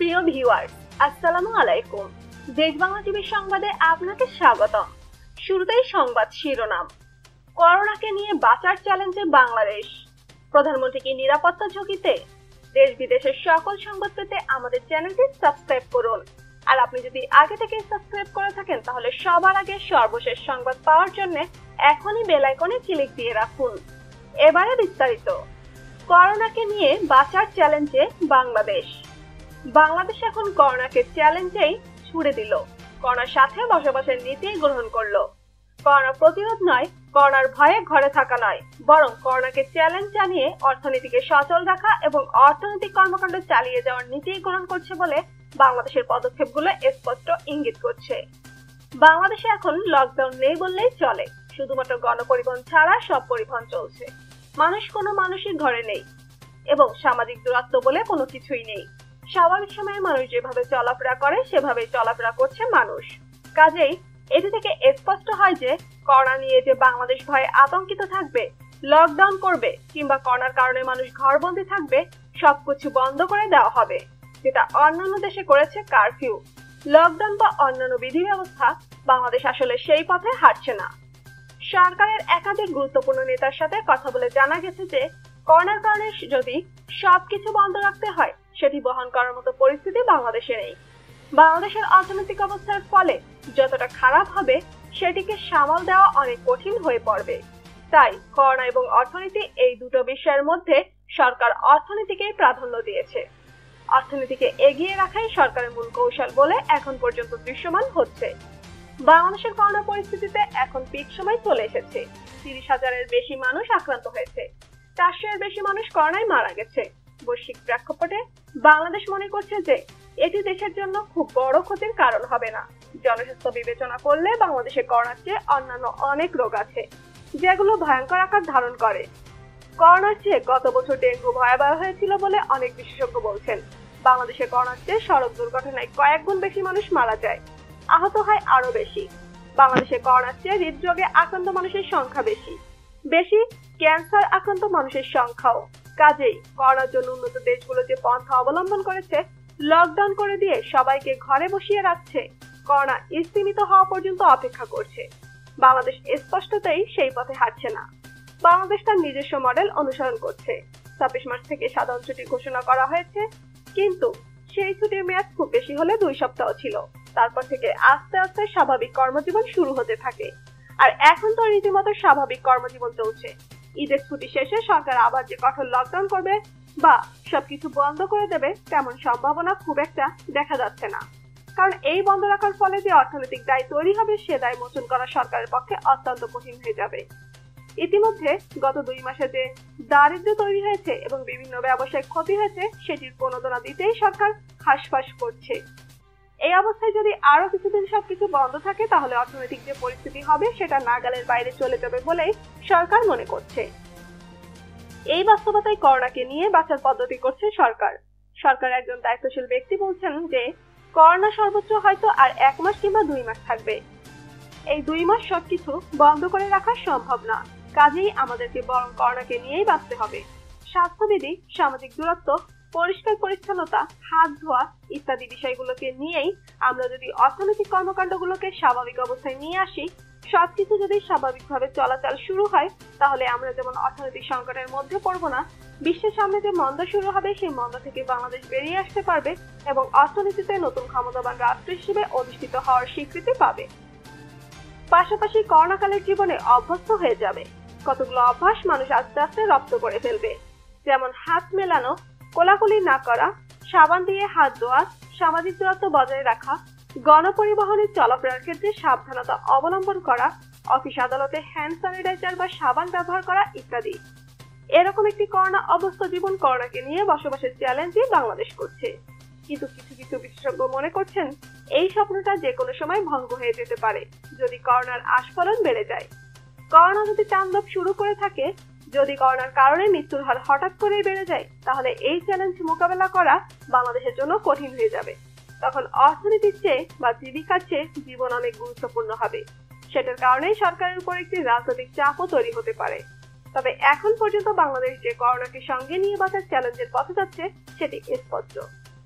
প্রিয় ভিউয়ার্স আসসালামু আলাইকুম। দেশ বাংলা টিভির সংবাদে আপনাকে স্বাগতম। শুরুতেই সংবাদ শিরোনাম। করোনাকে নিয়ে বাঁচার চ্যালেঞ্জে বাংলাদেশ। প্রধানমন্ত্রী কি নিরাপত্তা ঝুঁকিতে। দেশ বিদেশের সকল সংবাদ পেতে আমাদের চ্যানেলটি সাবস্ক্রাইব করুন। আর আপনি যদি আগে থেকে সাবস্ক্রাইব করে থাকেন, তাহলে সবার আগে সর্বশেষ সংবাদ পাওয়ার জন্য এখনই বেল আইকনে ক্লিক দিয়ে রাখুন। এবারে বিস্তারিত। করোনাকে নিয়ে বাঁচার চ্যালেঞ্জে বাংলাদেশ। বাংলাদেশ এখন করোনাকে চ্যালেঞ্জেই ছুড়ে দিল। করোনার সাথে বসবাসের নীতি গ্রহণ করল। করোনা প্রতিরোধ নয়, করোনার ভয়ে ঘরে থাকা নয়, বরং করোনাকে চ্যালেঞ্জ জানিয়ে অর্থনীতিকে সচল রাখা এবং অর্থনৈতিক কর্মকাণ্ড চালিয়ে যাওয়ার নীতি গ্রহণ করছে বলে বাংলাদেশের পদক্ষেপগুলো স্পষ্ট ইঙ্গিত করছে। বাংলাদেশে এখন লকডাউন নেই বললেই চলে। শুধুমাত্র গণপরিবহন ছাড়া সব পরিবহন চলছে। মানুষ কোনো মানুষের ঘরে নেই এবং সামাজিক দূরত্ব বলে কোনো কিছুই নেই। স্বাভাবিক সময়ে মানুষ যেভাবে চলাফেরা করে, সেভাবেই চলাফেরা করছে মানুষ। কাজেই এটি থেকে স্পষ্ট হয় যে করোনা নিয়ে যে বাংলাদেশ ভয়ে আতঙ্কিত থাকবে লকডাউন করবে, কিংবা করোনার কারণে মানুষ ঘরবন্দি থাকবে, সবকিছু বন্ধ করে দেওয়া হবে, যেটা অন্যান্য দেশে করেছে কারফিউ লকডাউন বা অন্যান্য বিধি ব্যবস্থা বাংলাদেশ আসলে সেই পথে হাঁটছে না। সরকারের একাধিক গুরুত্বপূর্ণ নেতার সাথে কথা বলে জানা গেছে যে করোনার কারণে যদি সবকিছু বন্ধ রাখতে হয় সেটি বহন করার মতো পরিস্থিতি বাংলাদেশে নেই। বাংলাদেশের অর্থনৈতিক অবস্থার ফলে যতটা খারাপ হবে, সেটিকে সামাল দেওয়া অনেক কঠিন হয়ে পড়বে। তাই করোনা এবং অর্থনীতি এই দুটো বিষয়ের মধ্যে সরকার অর্থনীতিকেই প্রাধান্য দিয়েছে। অর্থনীতিকে এগিয়ে রাখাই সরকারের মূল কৌশল বলে এখন পর্যন্ত দৃশ্যমান হচ্ছে। বাংলাদেশের করোনা পরিস্থিতিতে এখন পিক সময় চলে এসেছে। তিরিশ হাজারের বেশি মানুষ আক্রান্ত হয়েছে। চারশো এর বেশি মানুষ করোনায় মারা গেছে। বৈশ্বিক প্রেক্ষাপটে বাংলাদেশ মনে করছে যে এটি দেশের জন্য খুব বড় ক্ষতির কারণ হবে না। জনস্বাস্থ্য বিবেচনা করলে বাংলাদেশে করোনার চেয়ে অন্যান্য অনেক রোগ আছে, যেগুলো ভয়ঙ্কর আকার ধারণ করে। করোনার চেয়ে গত বছর ডেঙ্গু ভয়াবহ হয়েছিল বলে অনেক বিশেষজ্ঞ বলছেন। বাংলাদেশে করোনার চেয়ে সড়ক দুর্ঘটনায় কয়েক গুণ বেশি মানুষ মারা যায়, আহত হয় আরও বেশি। বাংলাদেশে করোনার চেয়ে হৃদরোগে আক্রান্ত মানুষের সংখ্যা বেশি। বেশি ক্যান্সার আক্রান্ত মানুষের সংখ্যাও। কাজেই করোনার জন্য উন্নত দেশগুলো যে পন্থা অবলম্বন করেছে লকডাউন করে দিয়ে সবাইকে ঘরে বসিয়ে রাখছে, করোনা স্থিমিত হওয়া পর্যন্ত অপেক্ষা করছে। বাংলাদেশ স্পষ্টতেই সেই পথে হাঁটছে না। বাংলাদেশ তার নিজস্ব মডেল অনুসরণ করছে। ছাব্বিশ মার্চ থেকে সাধারণ ছুটি ঘোষণা করা হয়েছে, কিন্তু সেই ছুটির মেয়াদ খুব বেশি হলে দুই সপ্তাহ ছিল। তারপর থেকে আস্তে আস্তে স্বাভাবিক কর্মজীবন শুরু হতে থাকে। আর এখন তো রীতিমতো স্বাভাবিক কর্মজীবন চলছে। ঈদের ছুটি শেষে সরকার আবার যে কঠোর লকডাউন করবে বা সবকিছু বন্ধ করে দেবে, তেমন সম্ভাবনা খুব একটা দেখা যাচ্ছে না। কারণ এই বন্ধ রাখার ফলে যে অর্থনৈতিক দায় তৈরি হবে, সে দায় মোচন করা সরকারের পক্ষে অত্যন্ত কঠিন হয়ে যাবে। ইতিমধ্যে গত দুই মাসে যে দারিদ্র তৈরি হয়েছে এবং বিভিন্ন ব্যবসায়িক ক্ষতি হয়েছে, সেটির প্রণোদনা দিতেই সরকার হাসফাস করছে। এই অবস্থায় যদি আরও কিছুদিন সবকিছু বন্ধ থাকে, তাহলে অর্থনৈতিক যে পরিস্থিতি হবে, সেটা নাগালের বাইরে চলে যাবে বলেই সরকার মনে করছে। এই বাস্তবতায় করোনাকে নিয়ে বাঁচার পদ্ধতি করছে সরকার। সরকার একজন দায়িত্বশীল ব্যক্তি বলছেন যে, করোনা সর্বোচ্চ হয়তো আর এক মাস কিংবা দুই মাস থাকবে। এই দুই মাস সবকিছু বন্ধ করে রাখা সম্ভব না। কাজেই আমাদেরকে বরং করোনাকে নিয়েই বাঁচতে হবে। স্বাস্থ্যবিধি, সামাজিক দূরত্ব পরিষ্কার পরিচ্ছন্নতা, হাত ধোয়া ইত্যাদি বিষয়গুলোকে নিয়েই আমরা যদি অর্থনৈতিক কর্মকাণ্ডগুলোকে স্বাভাবিক অবস্থায় নিয়ে আসি, সবকিছু যদি স্বাভাবিকভাবে চলাচল শুরু হয়, তাহলে আমরা যেমন অর্থনৈতিক সংকটের মধ্যে পড়ব না, বিশ্বের সামনে যে মন্দ শুরু হবে সেই মন্দ থেকে বাংলাদেশ বেরিয়ে আসতে পারবে এবং অর্থনীতিতে নতুন ক্ষমতাবান রাষ্ট্র হিসেবে অধিষ্ঠিত হওয়ার স্বীকৃতি পাবে। পাশাপাশি করোনাকালের জীবনে অভ্যস্ত হয়ে যাবে। কতগুলো অভ্যাস মানুষ আস্তে আস্তে রপ্ত করে ফেলবে। যেমন হাত মেলানো কোলাকুলি না করা, সাবান দিয়ে হাত ধোয়া, সামাজিক দূরত্ব বজায় রাখা, গণপরিবহনে চলাফেরার ক্ষেত্রে সাবধানতা অবলম্বন করা, অফিস আদালতে হ্যান্ড স্যানিটাইজার বা সাবান ব্যবহার করা ইত্যাদি। এরকম একটি করোনা অবস্থা জীবন করোনাকে নিয়ে বসবাসের চ্যালেঞ্জই বাংলাদেশ করছে। কিন্তু কিছু কিছু বিশেষজ্ঞ মনে করছেন, এই স্বপ্নটা যে কোনো সময় ভঙ্গ হয়ে যেতে পারে, যদি করোনার আস্ফলন বেড়ে যায়। করোনা যদি তাণ্ডব শুরু করে থাকে যদি করোনার কারণে মৃত্যুর হার হঠাৎ করেই বেড়ে যায়, তাহলে এই চ্যালেঞ্জ মোকাবেলা করা বাংলাদেশের জন্য কঠিন হয়ে যাবে। তখন অর্থনীতির চেয়ে বা জীবিকার চেয়ে জীবন অনেক গুরুত্বপূর্ণ হবে। সেটার কারণেই সরকারের উপর একটি রাজনৈতিক চাপও তৈরি হতে পারে। তবে এখন পর্যন্ত বাংলাদেশ যে করোনাকে সঙ্গে নিয়ে বাঁচার চ্যালেঞ্জের পথে যাচ্ছে, সেটি স্পষ্ট।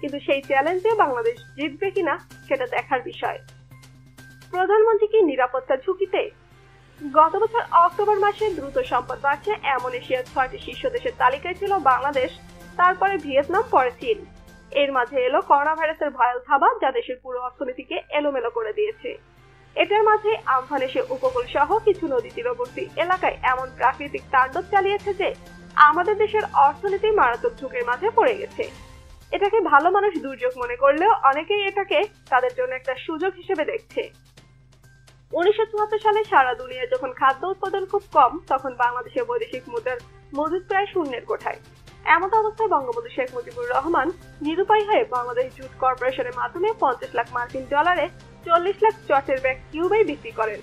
কিন্তু সেই চ্যালেঞ্জে বাংলাদেশ জিতবে কিনা, সেটা দেখার বিষয়। প্রধানমন্ত্রী কি নিরাপত্তা ঝুঁকিতে গত বছর অক্টোবর মাসে দ্রুত সম্পদ বাড়ছে এমন এশিয়ার ছয়টি শীর্ষ দেশের তালিকায় ছিল বাংলাদেশ, তারপরে ভিয়েতনাম, পরে চীন। এর মাঝে এলো করোনা ভাইরাসের ভয়াল থাবা যা দেশের পুরো অর্থনীতিকে এলোমেলো করে দিয়েছে। এটার মাঝে আমফান এসে উপকূল সহ কিছু নদী তীরবর্তী এলাকায় এমন প্রাকৃতিক তাণ্ডব চালিয়েছে যে আমাদের দেশের অর্থনীতি মারাত্মক ঝুঁকির মাঝে পড়ে গেছে। এটাকে ভালো মানুষ দুর্যোগ মনে করলেও অনেকেই এটাকে তাদের জন্য একটা সুযোগ হিসেবে দেখছে। উনিশশো চুয়াত্তর সালে সারা দুনিয়ায় যখন খাদ্য উৎপাদন খুব কম, তখন বাংলাদেশের বৈদেশিক মুদ্রার মজুদ প্রায় শূন্যের কোঠায়। এমন অবস্থায় বঙ্গবন্ধু শেখ মুজিবুর রহমান নিরুপায় হয়ে বাংলাদেশ জুট কর্পোরেশনের মাধ্যমে পঞ্চাশ লাখ মার্কিন ডলারে চল্লিশ লাখ চটের ব্যাগ কিউবে বিক্রি করেন।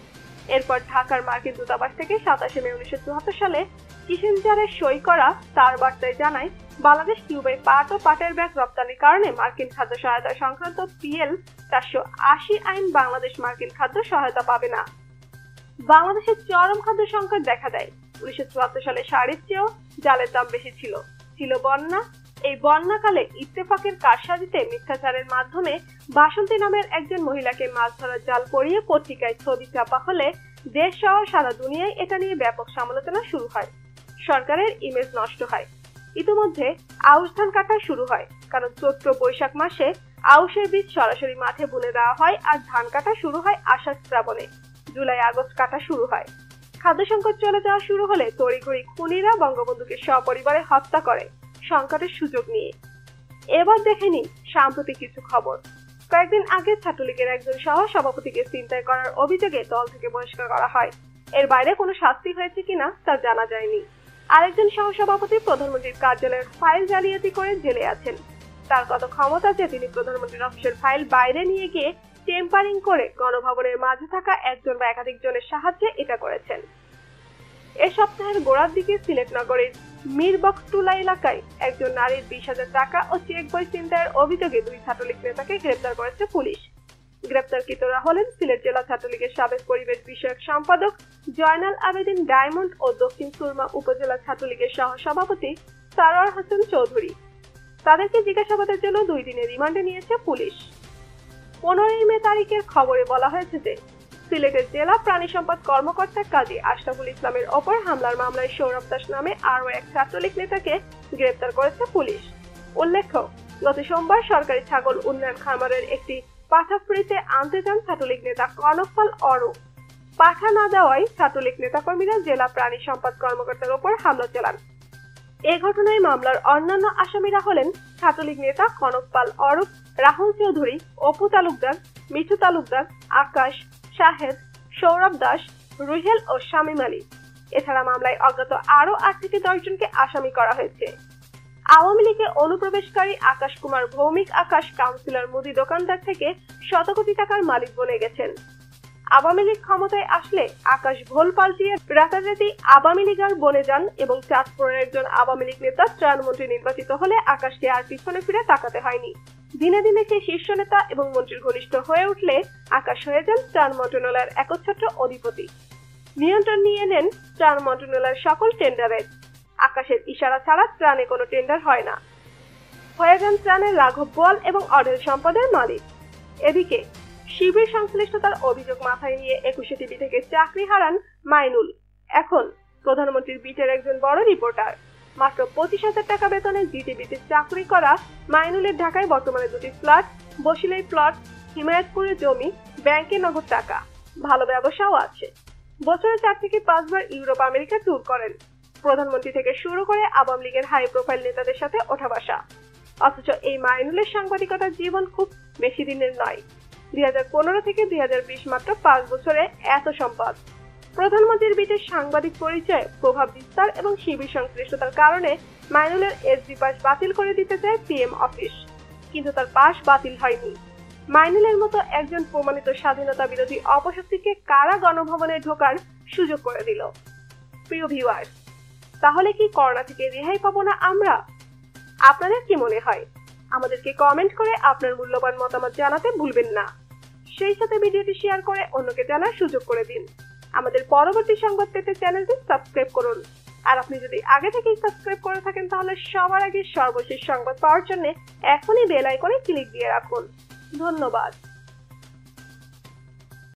এরপর ঢাকার মার্কিন দূতাবাস থেকে সাতাশে মে উনিশশো চুয়াত্তর সালে কিসেঞ্জারের সই করা, তার বার্তায় জানায়, বাংলাদেশ কিউবাই পাট ও পাটের ব্যাগ রপ্তানির কারণে মার্কিন খাদ্য সহায়তা সংক্রান্ত পিএল চারশো আশি আইন বাংলাদেশ মার্কিন খাদ্য সহায়তা পাবে না। বাংলাদেশের চরম খাদ্য সংকট দেখা দেয়। উনিশশো চুয়াত্তর সালে শাড়ির চেয়েও জালের দাম বেশি ছিল। ছিল বন্যা। এই বন্যাকালে ইত্তেফাকের কারসাজিতে মিথ্যাচারের মাধ্যমে বাসন্তী নামের একজন মহিলাকে মাছ ধরার জাল পরিয়ে পত্রিকায় ছবি চাপা হলে দেশ সহ সারা দুনিয়ায় এটা নিয়ে ব্যাপক সমালোচনা শুরু হয়। সরকারের ইমেজ নষ্ট হয়। ইতিমধ্যে আউশ ধান কাটা শুরু হয়, কারণ চৈত্র বৈশাখ মাসে আউশের বীজ সরাসরি মাঠে বুনে দেওয়া হয় আর ধান কাটা শুরু হয় আষাঢ় শ্রাবণে। জুলাই, আগস্ট কাটা শুরু হয়। খাদ্য সংকট চলে যাওয়া শুরু হলে তড়িঘড়ি খুনিরা বঙ্গবন্ধুকে সপরিবারে হত্যা করে সংকটের সুযোগ নিয়ে। এবার দেখে নিন সাম্প্রতিক কিছু খবর। কয়েকদিন আগে ছাত্রলীগের একজন সহ সভাপতিকে চিন্তায় করার অভিযোগে দল থেকে বহিষ্কার করা হয়। এর বাইরে কোনো শাস্তি হয়েছে কিনা তা জানা যায়নি। আরেকজন সহসভাপতি প্রধানমন্ত্রীর কার্যালয়ের ফাইল জালিয়াতি করে জেলে আছেন। তার কত ক্ষমতা যে তিনি প্রধানমন্ত্রীর অফিসের ফাইল বাইরে নিয়ে গিয়ে টেম্পারিং করে গণভবনের মাঝে থাকা একজন বা একাধিক জনের সাহায্যে এটা করেছেন। এ সপ্তাহের গোড়ার দিকে সিলেট নগরের মিরবক্সটুলা এলাকায় একজন নারীর বিশ হাজার টাকা ও চেক বই ছিনতাইয়ের অভিযোগে দুই ছাত্রলীগ নেতাকে গ্রেপ্তার করেছে পুলিশ। গ্রেপ্তারকৃতরা হলেন সিলেট জেলা ছাত্রলীগের সাবেক পরিবেশ বিষয়ক সম্পাদক জয়নাল আবেদিন ডায়মন্ড ও দক্ষিণ সুরমা উপজেলা ছাত্রলীগের সহ সভাপতি সারোয়ার হোসেন চৌধুরী। তাদেরকে জিজ্ঞাসাবাদের জন্য দুই দিনের রিমান্ডে নিয়েছে পুলিশ। পনেরোই মে তারিখের খবরে বলা হয়েছে যে, সিলেটের জেলা প্রাণী সম্পদ কর্মকর্তা কাজী আশরাফুল ইসলামের ওপর হামলার মামলায় সৌরভ দাস নামে আরও এক ছাত্রলীগ নেতাকে গ্রেপ্তার করেছে পুলিশ। উল্লেখ্য, গত সোমবার সরকারি ছাগল উন্নয়ন খামারের একটি পাঠা ফ্রিতে আনতে যান ছাত্রলীগ নেতা কনকপাল অরূপ পাঠা না দেওয়ায় ছাত্রলীগ নেতাকর্মীরা জেলা প্রাণী সম্পদ কর্মকর্তার ওপর হামলা চালান। এ ঘটনায় মামলার অন্যান্য আসামিরা হলেন ছাত্রলীগ নেতা কনকপাল অরূপ রাহুল চৌধুরী, অপু তালুকদার, মিঠু তালুকদার, আকাশ, শাহেদ, সৌরভ দাস, রুহেল ও শামীম আলী। এছাড়া মামলায় অজ্ঞাত আরও আট থেকে দশ জনকে আসামি করা হয়েছে। আওয়ামী লীগের অনুপ্রবেশকারী আকাশ কুমার ভৌমিক, আকাশ কাউন্সিলর মুদি দোকানদার থেকে শত কোটি টাকার মালিক বনে গেছেন। আওয়ামী লীগ ক্ষমতায় আসলে আকাশ ভোল পাল্টিয়ে রাতারাতি আওয়ামী লীগার বনে যান এবং চাঁদপুরের একজন আওয়ামী লীগ নেতা, ত্রাণমন্ত্রী নির্বাচিত হলে আকাশকে আর পিছনে ফিরে তাকাতে হয়নি। দিনে দিনে সেই শীর্ষ নেতা এবং মন্ত্রীর ঘনিষ্ঠ হয়ে উঠলে আকাশ হয়ে যান ত্রাণ মন্ত্রণালয়ের একচ্ছত্র অধিপতি। নিয়ন্ত্রণ নিয়ে নেন ত্রাণ মন্ত্রণালয়ের সকল টেন্ডারের। আকাশের ইশারা ছাড়া ত্রাণে কোনো টেন্ডার হয় না। হয়ে যান ত্রাণের রাঘব বল এবং অডেল সম্পদের মালিক। এদিকে, শিবির সংশ্লিষ্টতার অভিযোগ মাথায় নিয়ে একুশে টিভি থেকে চাকরি হারান মাইনুল। এখন, প্রধানমন্ত্রীর বিটের একজন বড় রিপোর্টার। মাত্র পঁচিশ হাজার টাকা বেতনে জিটিভিতে চাকরি করা মাইনুলের ঢাকায় বর্তমানে দুটি ফ্ল্যাট, বসিলাই প্লট, হিমায়তপুরে জমি, ব্যাংকে নগদ টাকা। ভালো ব্যবসাও আছে। বছরে চার থেকে পাঁচবার ইউরোপ আমেরিকা ট্যুর করেন। প্রধানমন্ত্রী থেকে শুরু করে আওয়ামী লীগের হাই প্রোফাইল নেতাদের সাথে ওঠা বসা। অথচ এই মাইনুলের সাংবাদিকতার জীবন খুব বেশি দিনের নয়। দুই থেকে দুই হাজার বিশ মাত্র পাঁচ বছরে এত সম্পদ। প্রধানমন্ত্রীর বিটের সাংবাদিক পরিচয়, প্রভাব বিস্তার এবং শিবির সংশ্লিষ্টতার কারণে মাইনুলের এসডি পাস বাতিল করে দিতে চায় পিএম অফিস কিন্তু তার পাশ বাতিল হয়নি। মাইনুলের মতো একজন প্রমাণিত স্বাধীনতা বিরোধী অপশক্তিকে কারা গণভবনে ঢোকার সুযোগ করে দিল? প্রিয় ভিউয়ার্স তাহলে কি করোনা থেকে রেহাই পাবো না আমরা? আপনাদের কি মনে হয়? আমাদেরকে কমেন্ট করে আপনার মূল্যবান মতামত জানাতে ভুলবেন না। সেই সাথে ভিডিওটি শেয়ার করে অন্যকে জানার সুযোগ করে দিন। আমাদের পরবর্তী সংবাদ পেতে চ্যানেলটি সাবস্ক্রাইব করুন। আর আপনি যদি আগে থেকেই সাবস্ক্রাইব করে থাকেন, তাহলে সবার আগে সর্বশেষ সংবাদ পাওয়ার জন্য এখনই বেল আইকনে ক্লিক দিয়ে রাখুন। ধন্যবাদ।